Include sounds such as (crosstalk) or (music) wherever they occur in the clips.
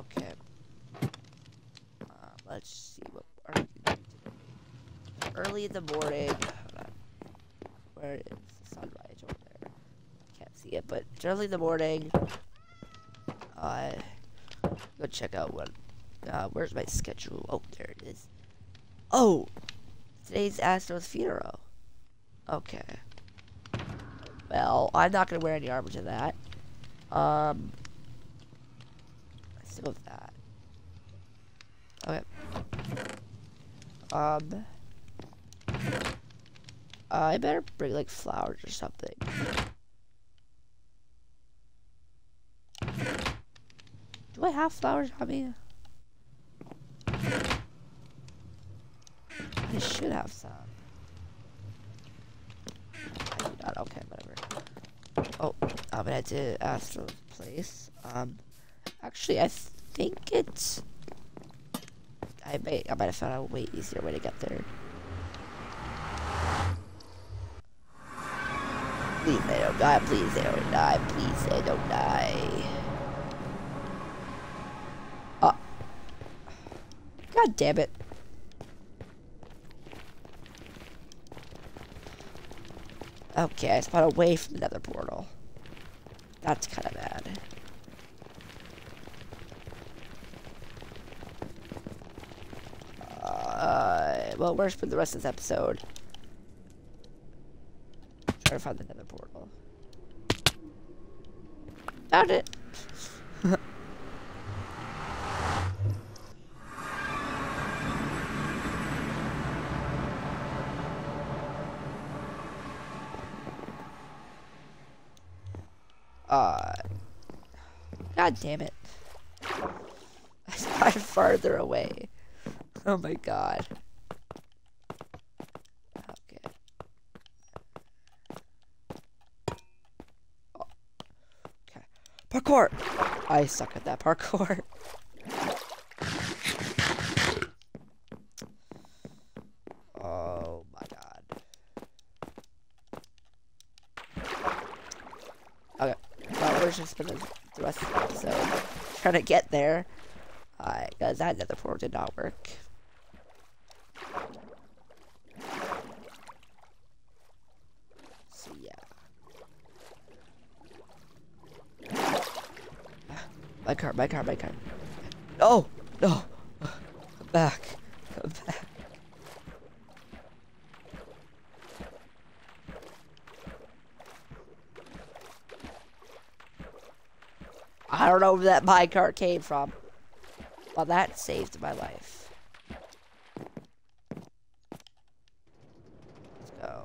Okay. Uh, let's see what are we doing. Early in the morning. Where is the sunrise over there? Can't see it, but it's early in the morning. Uh, go check out what. Uh, where's my schedule? Oh, there it is. Oh, today's Astral's funeral. Okay. Well, I'm not gonna wear any armor to that. Um, with that. Okay. Um, I better bring like flowers or something. Do I have flowers on me? I should have some. I do not. Okay, whatever. Oh, I'm gonna head to Astral's place. Um, actually, I think it's. I may. I might have found a way easier way to get there. Please they don't die. Please they don't die. Please they don't die. Oh. God damn it. Okay, I spawned away from the nether portal. That's kind of bad. Uh, well, where's for the rest of this episode? Try to find the nether portal. Found it! (laughs) Uh, God damn it. (laughs) I spotted farther away. Oh my god. Okay. Oh. Okay. Parkour! I suck at that parkour. (laughs) Oh my god. Okay. Well, we're just gonna the rest of the episode trying to get there. Alright, guys, that nether portal did not work. So yeah. My car, my car, my car. Oh, no! No! Come back. Back. I don't know where that minecart came from. Well, that saved my life. Let's go.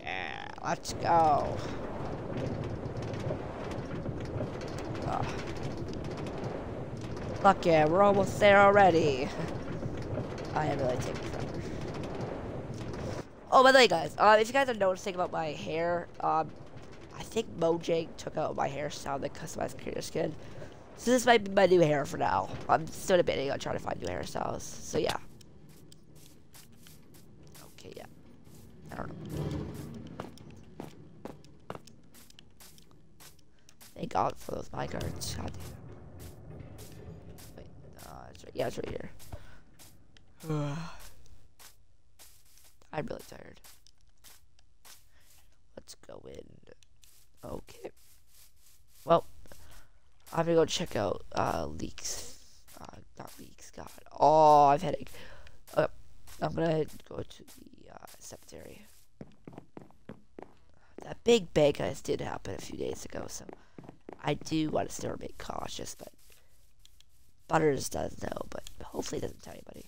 Yeah, let's go. Ah. Fuck yeah, we're almost there already. I am really taking forever. Oh, by the way, guys, uh, if you guys are noticing about my hair, um, I think Mojang took out my hairstyle that customized creator skin. So this might be my new hair for now. I'm still debating on trying to find new hairstyles. So yeah. Okay, yeah. I don't know. Thank God for those minecarts. God damn. Wait, uh, it's right, yeah, it's right here. (sighs) I'm really tired. Let's go in. Okay. Well, I'm gonna go check out uh, leaks. Uh, not leaks. God. Oh, I've headache. Uh, I'm gonna go to the uh, cemetery. That big guys did happen a few days ago, so I do want to still remain cautious. But Butters does know, but hopefully doesn't tell anybody.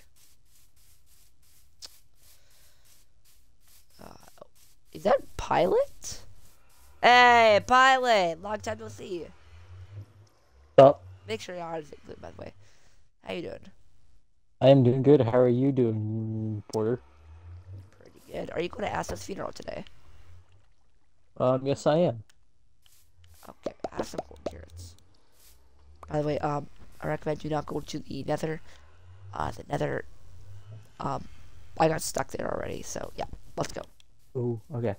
Uh, is that Pilot? Hey, Pilot! Long time no see. Stop. Make sure your eyes are good, by the way. How you doing? I am doing good. How are you doing, Porter? Pretty good. Are you going to Astro's funeral today? Um, yes, I am. Okay, I have some corn carrots. By the way, um, I recommend you not go to the nether. Uh, the nether. Um, I got stuck there already, so yeah, let's go. Ooh, okay.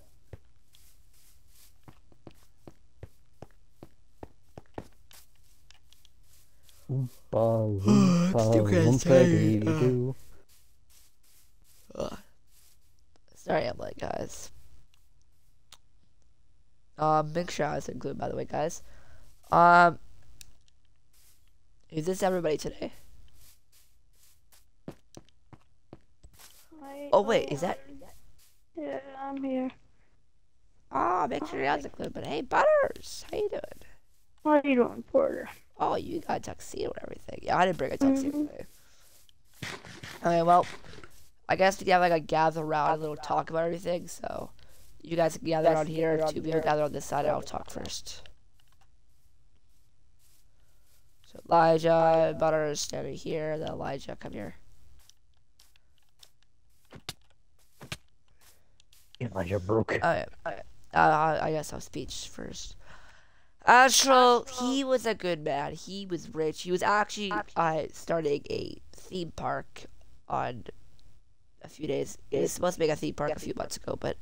Oompa, (gasps) oompa. Sorry, I'm late, guys. Um, big shout out to Glue, by the way, guys. Um, is this everybody today? Hi, Oh wait, is that? Yeah, I'm here. Ah, make sure you're included. But hey, Butters, how you doing? How are you doing, Porter? Oh, you got a tuxedo and everything. Yeah, I didn't bring a tuxedo Mhm. today. Okay, well, I guess we can have like a gather around, a little talk about everything. So, you guys can gather around here. Two people gather on this side, and I'll talk first. So Elijah, Butters standing here. The Elijah, come here. Elijah broke. Okay, okay. Uh, I guess I'll speech first. Astral, he was a good man. He was rich. He was actually uh, starting a theme park on a few days. He was supposed to make a theme park a few months ago, but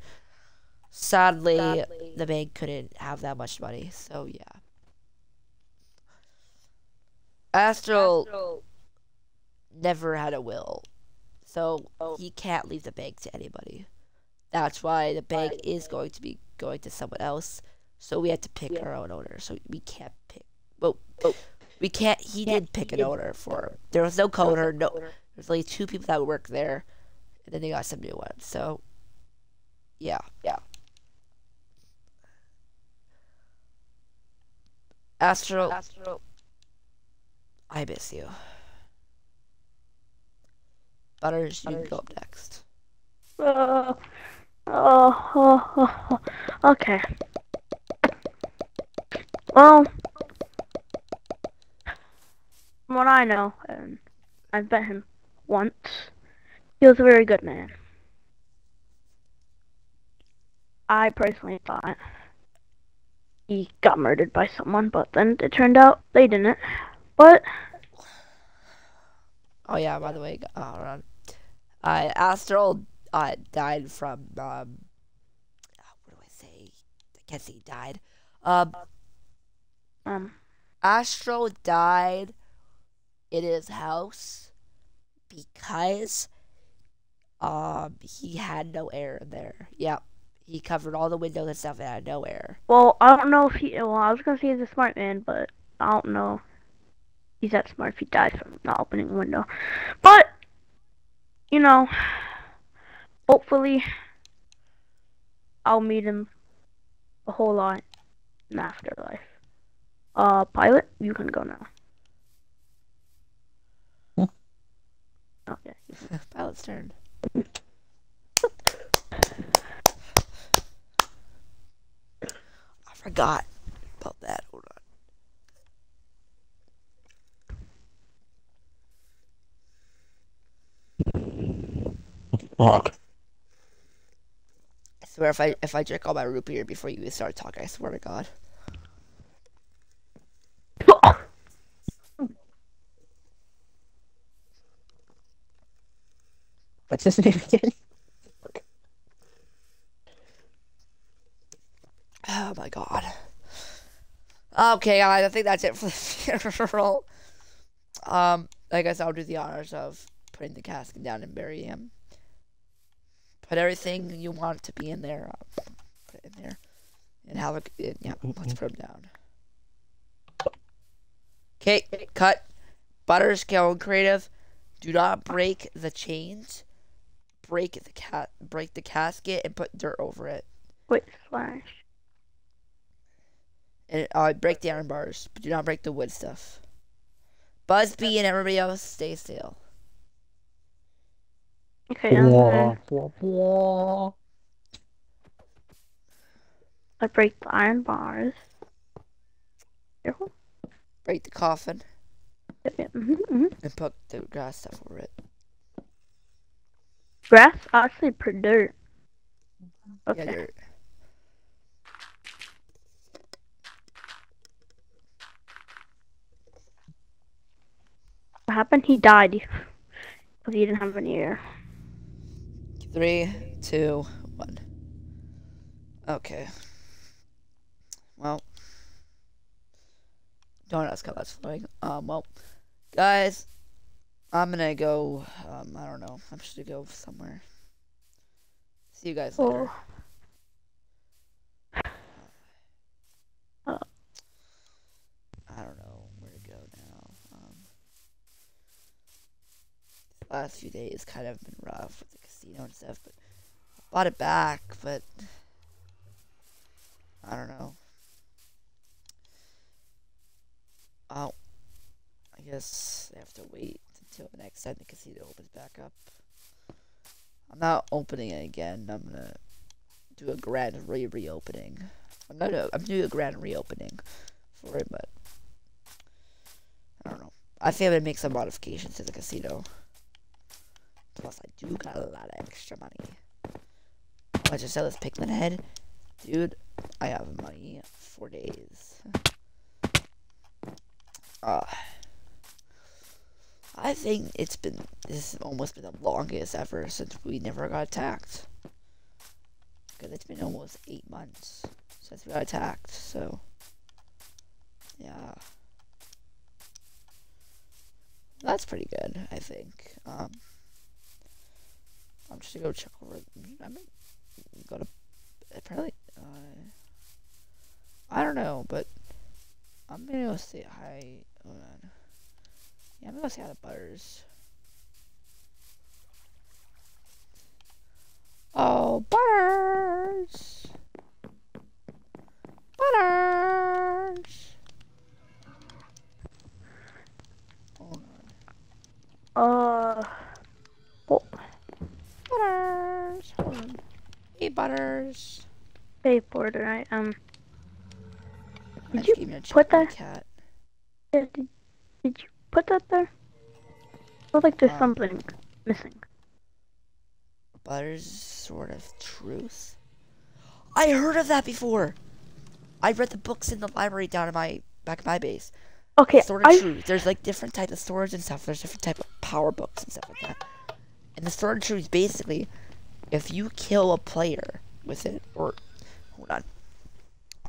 sadly, the bank couldn't have that much money. So yeah. Astral never had a will, so he can't leave the bank to anybody. That's why the bank is going to be going to someone else. So we had to pick our own owner. So we can't pick. Well, we can't. He did pick an owner for him. There was no co owner. No, there's only two people that work there, and then they got some new ones. So, yeah, yeah. Astral, I miss you. Butters, you go up next. Uh, oh, oh, oh, oh, okay. Well, from what I know, and I've met him once, he was a very good man. I personally thought he got murdered by someone, but then it turned out they didn't. But Oh yeah, by the way, uh, hold on. Uh, Astral uh, died from um, what do I say? I can't say he died. Um, um, Astral died in his house because um he had no air in there. Yep, he covered all the windows and stuff and had no air. well, I don't know if he. Well, I was gonna say he's a smart man, but I don't know. He's that smart if he dies from not opening a window. But you know, hopefully, I'll meet him a whole lot in the afterlife. Uh, pilot, you can go now. Hmm. Okay. (laughs) Pilot's turn. (laughs) I forgot about that. Hold on. Fuck. I swear if I if I drink all my root beer before you start talking, I swear to God. What's his name again? Oh my God. Okay, guys, I think that's it for the (laughs) funeral. Um, I guess I'll do the honors of putting the casket down and bury him. Put everything you want to be in there. Uh, put it in there, and have a yeah. Let's put him down. Okay, cut. Butters, going creative. Do not break the chains. Break the cat. Break the casket and put dirt over it. Wait, slash. And uh, break the iron bars, but do not break the wood stuff. Busby and everybody else stay still. Okay, and Blah, blah, blah. I break the iron bars. Careful. Break the coffin Yep, yep. hmm hmm and put the grass stuff over it. Grass? Actually, per dirt. Okay. Yeah, dirt. What happened? He died (laughs) because he didn't have any air. Three, two, one. Okay. Well, Don't ask how that's flowing. Um, well, Guys, I'm gonna go. Um, I don't know. I'm just gonna go somewhere. See you guys later. Oh. I don't know where to go now. Um, last few days kind of been rough casino and stuff, but I bought it back. But I don't know. Oh, I guess I have to wait until the next time the casino opens back up. I'm not opening it again. I'm gonna do a grand re reopening. I'm not. A, I'm doing a grand reopening for it, but I don't know. I think I'm gonna make some modifications to the casino. Do got a lot of extra money. I just sell this Pikmin head, dude. I have money for days. Uh, I think it's been this has almost been the longest ever since we never got attacked. Because it's been almost eight months since we got attacked. So yeah, that's pretty good. I think. Um, I'm just gonna go check over. I'm gonna apparently. Uh, I don't know, but I'm gonna go say hi. Hold on. Yeah, I'm gonna go say hi to Butters. Oh, Butters! Butters! Hold on. Uh, Butters! Hold on. Hey, Butters! Porter, I um, I Did you gave me a put that- cat. yeah, did, did you put that there? Feels like there's Um, something missing. Butters sword of truth. I heard of that before. I read the books in the library down in my back in my base. Okay, Sword of I Truth. There's like different types of swords and stuff. There's different type of power books and stuff like that. And the Sword of Truth is basically if you kill a player with it, or Oh, hold on,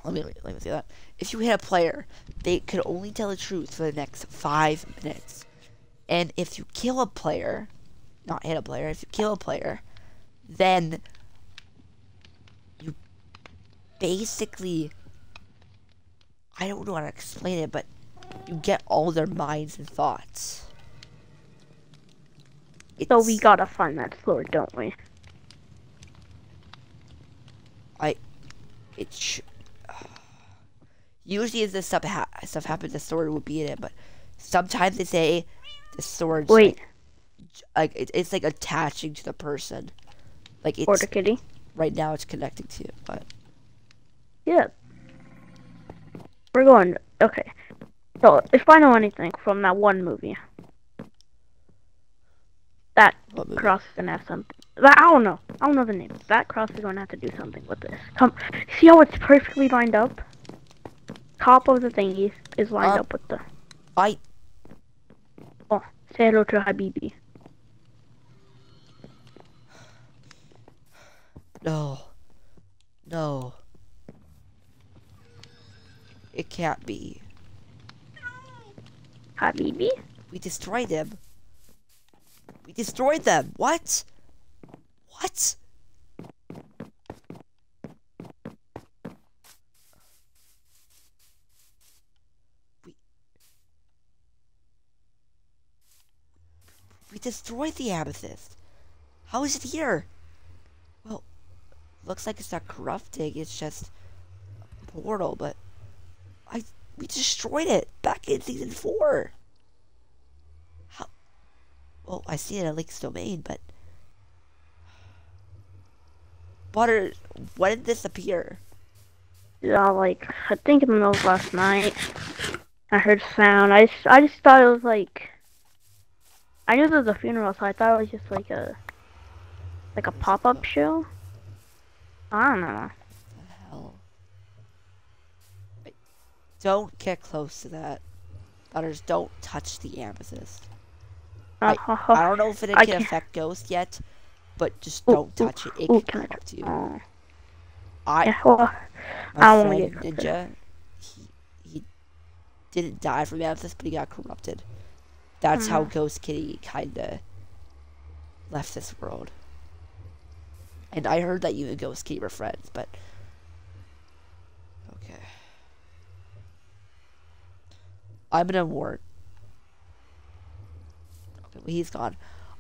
let me let me see that. If you hit a player, they could only tell the truth for the next five minutes. And if you kill a player, not hit a player, if you kill a player, then you basically I don't know how to explain it, but you get all their minds and thoughts. so we gotta find that sword, don't we? It sh- (sighs) usually as this stuff ha- stuff happens, the sword will be in it, but sometimes they say the sword Wait, like it, it's like attaching to the person, like it's Porter Kitty. right now it's connecting to you, but Yeah. We're going. Okay. So, if I know anything from that one movie, that movie? cross is gonna have something. That, I don't know. I don't know the name. That cross is gonna have to do something with this. Come, see how it's perfectly lined up. Top of the thingy is lined Um, up with the. I Oh, say hello to Habibi. no, no, it can't be. Habibi. We destroyed them. We destroyed them. What? What? We We destroyed the amethyst. How is it here? Well, looks like it's not corrupting. It's just a portal, but I we destroyed it back in season four. Well, I see it at Link's domain, but Butter, when did this appear? Yeah, like I think in the middle of last night, I heard sound. I just, I just thought it was like. I knew there was a funeral, so I thought it was just like a, like a pop-up show. I don't know. What the hell? Don't get close to that. Butters, don't touch the amethyst. I- (laughs) I don't know if it can can't- affect Ghost yet, but just Ooh, don't ooh, touch it. It ooh, can can come up to you. Oh. I, Yeah, well, my I friend Ninja, he, he didn't die from amethyst, but he got corrupted. That's how Mhm. Ghost Kitty kinda left this world. And I heard that you and Ghost Kitty were friends, but okay. I'm gonna warn. He's gone.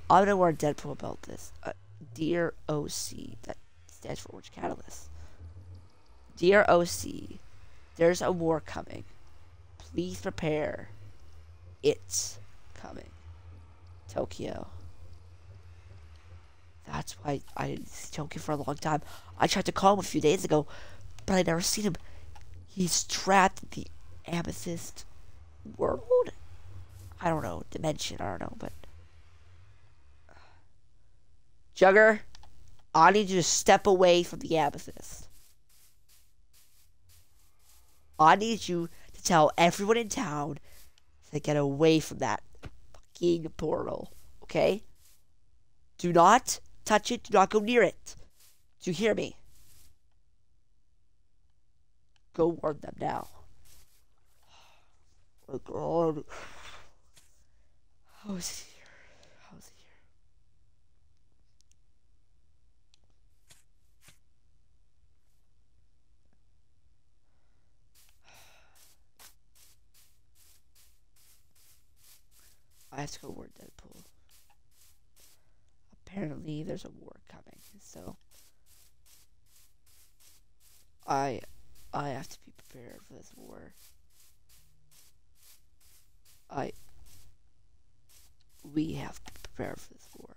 I'm gonna warn Deadpool about this. Uh, Dear OC, that stands for Orange Catalyst. Dear OC, there's a war coming. Please prepare. It's coming. Tokyo. That's why I didn't see Tokyo for a long time. I tried to call him a few days ago, but I never seen him. He's trapped in the amethyst world? I don't know, dimension, I don't know, but Jugger, I need you to step away from the amethyst. I need you to tell everyone in town to get away from that fucking portal, okay? Do not touch it, do not go near it. Do you hear me? Go warn them now. Oh my god. How is he here? How is he here? To go warn Deadpool. Apparently, there's a war coming, so I I have to be prepared for this war. I we have to prepare for this war.